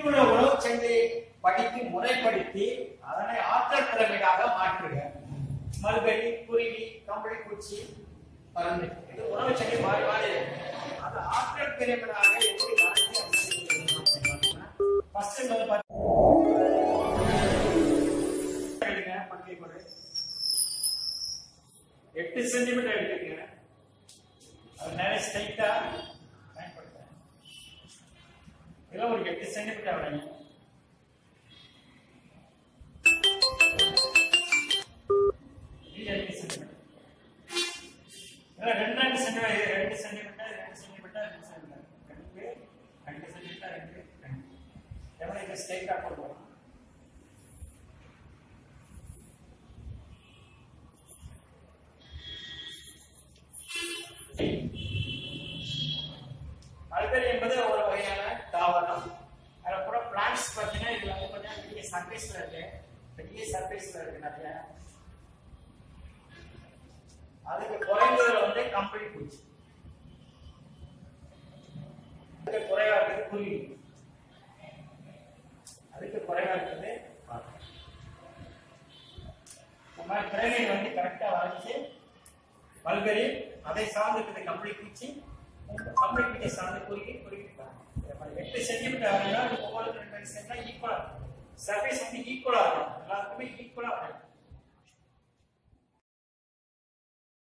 இவ்வளவு உணவு சந்தையை படித்து முறைப்படுத்தி அதனை ஆற்றல் திறமையாக மாற்றுக. மல்பெரி குருவி கம்பளி பூச்சி பறந்து. இது உணவு சந்தை மாறி மாறி அது ஆற்றல் திறமையாக எப்படி ஃபர்ஸ்ட் வந்து பாத்தீங்கன்னா பக்கை கொடு. எட்டு சென்டிமீட்டர் எடுத்துக்கங்க. அது நிறைய ஸ்ட்ரைட்டா இதெல்லாம் ஒரு எட்டு சென்டிமீட்டர் வரையும் எட்டு சென்டிமீட்டர் ரெண்டு ரெண்டு சென்டிமீட்டர் ரெண்டு சென்டிமீட்டர் ரெண்டு சென்டிமீட்டர் ரெண்டு சென்டிமீட்டர் ரெண்டு ரெண்டு சென்டிமீட்டர் ரெண்டு ரெண்டு. எவ்வளோ இது ஸ்ட்ரைட்டா கொண்டு வரணும் மல்பெரி என்பது ஒரு வகையான தாவரம் அதில் கூட பிளான்ட்ஸ் பார்த்தீங்கன்னா இது வந்து பார்த்தீங்கன்னா பெரிய சர்ஃபேஸில் இருக்கு பெரிய சர்ஃபேஸில் இருக்கு நிறைய அதுக்கு குறைந்ததுல வந்து கம்பெனி பூச்சி அதுக்கு குறைவா இருக்குது குருவி அதுக்கு குறைவா இருக்குது நம்ம இந்த வந்து கரெக்டாக வரைச்சு மல்பெரி அதை சார்ந்து இருக்குது கம்பளி பூச்சி கம்பளி பூச்சியை சார்ந்து குறுக்கி குறுக்கிட்டாங்க எட்டு சென்டிமீட்டர் வரலாம் ஒவ்வொரு ரெண்டு சென்டிமீட்டர் ஈக்குவலாக சர்ஃபேஸ் வந்து ஈக்குவலாக இருக்கும் எல்லாருக்குமே ஈக்குவலாக வரும்